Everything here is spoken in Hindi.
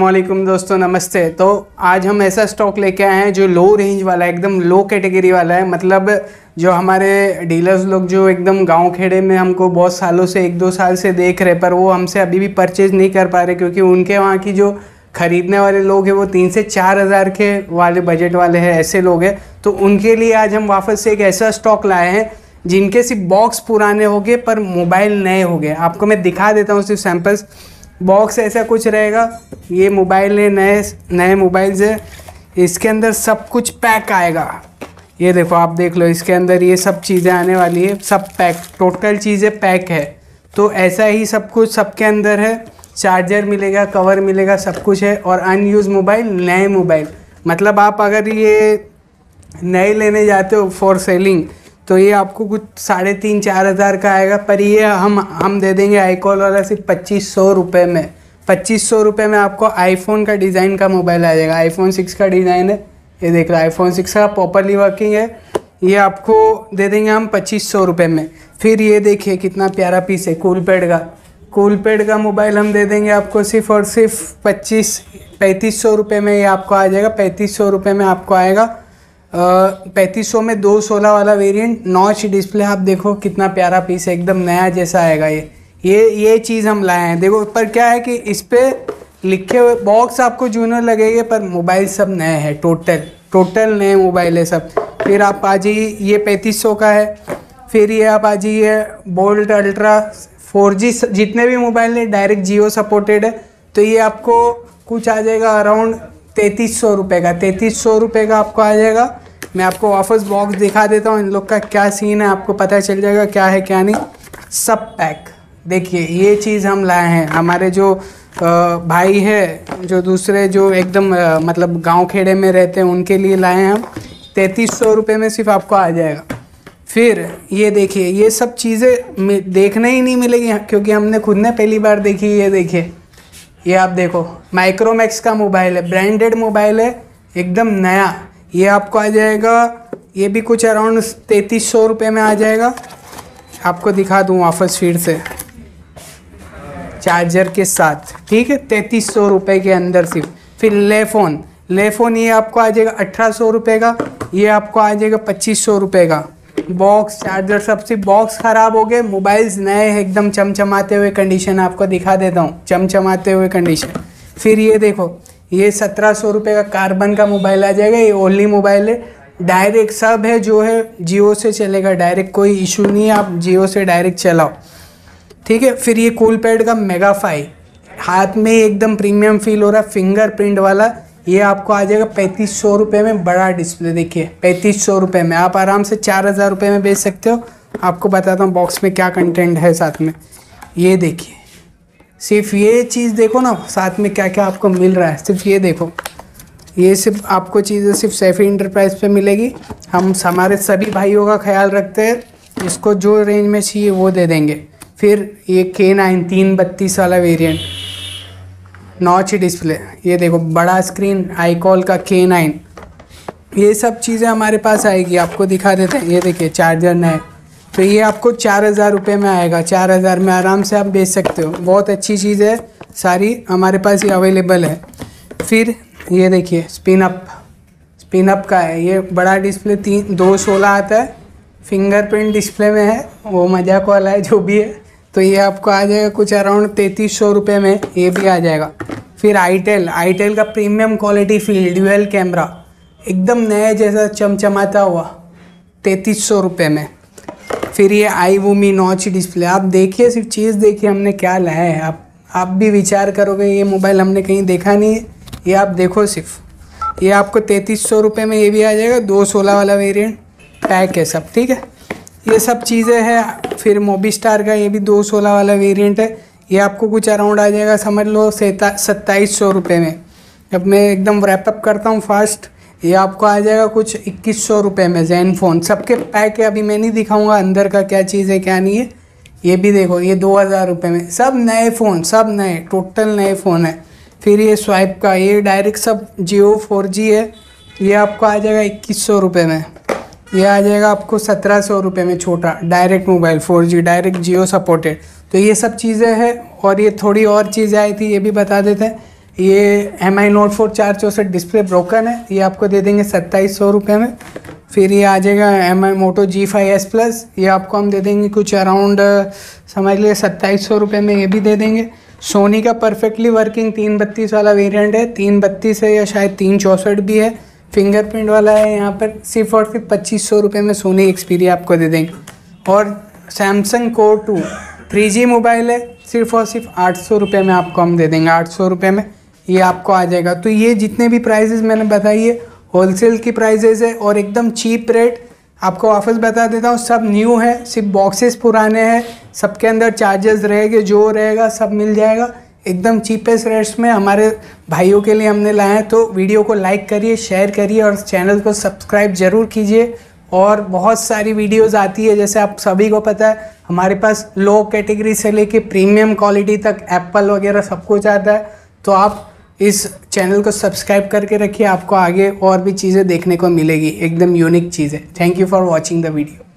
वालेकुम दोस्तों, नमस्ते। तो आज हम ऐसा स्टॉक लेके आए हैं जो लो रेंज वाला है एकदम लो कैटेगरी वाला है। मतलब जो हमारे डीलर्स लोग जो एकदम गाँव खेड़े में हमको बहुत सालों से, एक दो साल से देख रहे पर वो हमसे अभी भी परचेज नहीं कर पा रहे, क्योंकि उनके वहाँ की जो खरीदने वाले लोग हैं, वो तीन से चार हज़ार के वाले बजट वाले हैं, ऐसे लोग हैं। तो उनके लिए आज हम वापस से एक ऐसा स्टॉक लाए हैं, जिनके सिर्फ़ बॉक्स पुराने हो गए, पर मोबाइल नए हो गए। आपको मैं दिखा देता हूँ सिर्फ़ सैम्पल्स बॉक्स ऐसा कुछ रहेगा। ये मोबाइल है, नए नए मोबाइल्स है। इसके अंदर सब कुछ पैक आएगा। ये देखो, आप देख लो, इसके अंदर ये सब चीज़ें आने वाली है। सब पैक, टोटल चीज़ें पैक है। तो ऐसा ही सब कुछ सबके अंदर है। चार्जर मिलेगा, कवर मिलेगा, सब कुछ है। और अनयूज मोबाइल, नए मोबाइल। मतलब आप अगर ये नए लेने जाते हो फॉर सेलिंग तो ये आपको कुछ साढ़े तीन, चार हज़ार का आएगा, पर ये हम हम दे देंगे आईकॉल वाला सिर्फ़ पच्चीस सौ रुपये में। पच्चीस सौ रुपये में आपको आईफोन का डिज़ाइन का मोबाइल आ जाएगा। आईफोन सिक्स का डिज़ाइन है। ये देख लो आईफोन सिक्स का प्रॉपरली वर्किंग है। ये आपको दे देंगे हम पच्चीस सौ रुपये में। फिर ये देखिए कितना प्यारा पीस है कूल पैड का। कूल पैड का मोबाइल हम दे देंगे आपको सिर्फ़ और सिर्फ़ पच्चीस, पैंतीस सौ रुपये में ये आपको आ जाएगा। पैंतीस सौ रुपये में आपको आएगा। पैंतीस सौ में दो सोलह वाला वेरिएंट नॉच डिस्प्ले आप देखो कितना प्यारा पीस है एकदम नया जैसा आएगा ये। ये ये चीज़ हम लाए हैं। देखो, पर क्या है कि इस पर लिखे हुए बॉक्स आपको जूनर लगेंगे, पर मोबाइल सब नए हैं टोटल टोटल नए मोबाइल है सब। फिर आप आ जाइए ये पैंतीस सौ का है। फिर ये आप आ जाइए बोल्ट अल्ट्रा फोर जी जितने भी मोबाइल हैं डायरेक्ट जियो सपोर्टेड है। तो ये आपको कुछ आ जाएगा अराउंड तैंतीस सौ रुपये का, तैंतीस सौ रुपये का आपको आ जाएगा। मैं आपको वापस बॉक्स दिखा देता हूँ, इन लोग का क्या सीन है, आपको पता चल जाएगा क्या है, क्या नहीं। सब पैक देखिए, ये चीज़ हम लाए हैं। हमारे जो भाई है, जो दूसरे, जो एकदम मतलब गाँव खेड़े में रहते हैं, उनके लिए लाए हैं हम। तैंतीस सौ रुपये में सिर्फ़ आपको आ जाएगा। फिर ये देखिए, ये सब चीज़ें देखने ही नहीं मिलेगी, क्योंकि हमने खुद ने पहली बार देखी ये देखिए। ये आप देखो माइक्रोमैक्स का मोबाइल है ब्रांडेड मोबाइल है, एकदम नया। ये आपको आ जाएगा, ये भी कुछ अराउंड तैंतीस सौ रुपये में आ जाएगा। आपको दिखा दूँ वापस फिर से। चार्जर के साथ, ठीक है? तैंतीस सौ रुपये के अंदर सिर्फ़। फिर ले फ़ोन ले फ़ोन ये आपको आ जाएगा अठारह सौ रुपये का, ये आपको आ जाएगा पच्चीस सौ रुपये का। बॉक्स चार्जर सबसे बॉक्स ख़राब हो गए। मोबाइल्स नए एकदम चमचमाते हुए कंडीशन आपको दिखा देता हूँ। चमचमाते हुए कंडीशन फिर ये देखो, ये सत्रह सौ रुपये का कार्बन का मोबाइल आ जाएगा, ये ओनली मोबाइल है। डायरेक्ट सब है, जो है, जियो से चलेगा। डायरेक्ट कोई इशू नहीं है, आप जियो से डायरेक्ट चलाओ। ठीक है, फिर ये कूल पैड का मेगाफाई हाथ में एकदम प्रीमियम फील हो रहा है फिंगरप्रिंट वाला। ये आपको आ जाएगा पैंतीस सौ रुपये में बड़ा डिस्प्ले देखिए, पैंतीस सौ रुपये में। आप आराम से चार हज़ार रुपये में बेच सकते हो। आपको बताता हूँ बॉक्स में क्या कंटेंट है साथ में। ये देखिए, सिर्फ़ ये चीज़ देखो ना, साथ में क्या क्या आपको मिल रहा है, सिर्फ़ ये देखो। ये सिर्फ़ आपको चीज़ें सिर्फ़ सैफी इंटरप्राइज पे मिलेगी। हम हमारे सभी भाइयों का ख्याल रखते हैं, इसको जो रेंज में चाहिए वो दे देंगे। फिर ये के नाइन, तीन बत्तीस वाला वेरिएंट नॉच डिस्प्ले। ये देखो, बड़ा स्क्रीन आई कॉल का के नाइन। ये सब चीज़ें हमारे पास आएगी, आपको दिखा देते हैं। ये देखिए, चार्जर नए तो ये आपको चार हज़ार रुपये में आएगा। चार हज़ार में आराम से आप बेच सकते हो। बहुत अच्छी चीज़ है। सारी हमारे पास ये अवेलेबल है। फिर ये देखिए, स्पिन अप। स्पिन अप का है। ये बड़ा डिस्प्ले, तीन, दो सोलह आता है। फिंगरप्रिंट डिस्प्ले में है। वो मज़ाक वाला है, जो भी है। तो ये आपको आ जाएगा कुछ अराउंड तैंतीस सौ रुपये में। ये भी आ जाएगा। फिर आईटेल आईटेल का premium quality feel dual camera एकदम नया जैसा चमचमाता हुआ। तैंतीस सौ रुपये में। फिर ये आई वो मी नॉच डिस्प्ले आप देखिए, सिर्फ़ चीज़ देखिए, हमने क्या लाया है। आप आप भी विचार करोगे, ये मोबाइल हमने कहीं देखा नहीं है। ये आप देखो सिर्फ़। ये आपको तैंतीस सौ रुपये में ये भी आ जाएगा, दो सोलह वाला वेरिएंट पैक है सब, ठीक है? ये सब चीज़ें हैं। फिर मोबी स्टार का ये भी दो सोलह वाला वेरिएंट है। ये आपको कुछ अराउंड आ जाएगा, समझ लो सत्ताईस सौ रुपये में। अब मैं एकदम रैपअप करता हूँ फास्ट ये आपको आ जाएगा कुछ इक्कीस सौ रुपये में जैन फ़ोन सबके पैक है, अभी मैं नहीं दिखाऊँगा अंदर का क्या चीज़ है, क्या नहीं है। ये भी देखो, ये दो हज़ार रुपये में। सब नए फ़ोन सब नए टोटल नए फ़ोन है। फिर ये स्वाइप का, ये डायरेक्ट सब जियो फोर जी है। ये आपको आ जाएगा इक्कीस सौ रुपये में। ये आ जाएगा आपको सत्रह सौ रुपये में छोटा direct mobile four G direct Jio supported तो ये सब चीज़ें हैं और ये थोड़ी और चीज़ें आई थी, ये भी बता देते हैं। ये एम आई नोट फोर चार चौंसठ डिस्प्ले ब्रोकन है, ये आपको दे देंगे सत्ताईस सौ रुपये में। फिर ये आ जाएगा M I Moto G five S plus ये आपको हम दे देंगे कुछ अराउंड समझ लिए सत्ताईस सौ रुपये में ये भी दे देंगे। सोनी का परफेक्टली वर्किंग तीन बत्तीस वाला वेरिएंट है, तीन बत्तीस है या शायद तीन चौंसठ भी है। फिंगरप्रिंट वाला है यहाँ पर, सिर्फ़ और सिर्फ़ पच्चीस सौ रुपये में सोनी एक्सपीरिया आपको दे देंगे। और सैमसंग को टू थ्री जी मोबाइल है, सिर्फ़ और सिर्फ़ आठ सौ रुपये में आपको हम दे देंगे, आठ सौ रुपये में। ये आपको आ जाएगा। तो ये जितने भी प्राइजेज़ मैंने बताई है होलसेल की प्राइजेज़ है और एकदम चीप रेट आपको वापस बता देता हूँ, सब न्यू है, सिर्फ़ बॉक्सेस पुराने हैं, सबके अंदर चार्जेस रहेंगे, जो रहेगा, सब मिल जाएगा। एकदम चीपेस्ट रेट्स में हमारे भाइयों के लिए हमने लाए हैं तो वीडियो को लाइक करिए शेयर करिए और चैनल को सब्सक्राइब ज़रूर कीजिए। और बहुत सारी वीडियोस आती है, जैसे आप सभी को पता है, हमारे पास लो कैटेगरी से लेके प्रीमियम क्वालिटी तक एप्पल वगैरह सब कुछ आता है। तो आप इस चैनल को सब्सक्राइब करके रखिए, आपको आगे और भी चीज़ें देखने को मिलेगी। एकदम यूनिक चीज़ें। Thank you for watching the video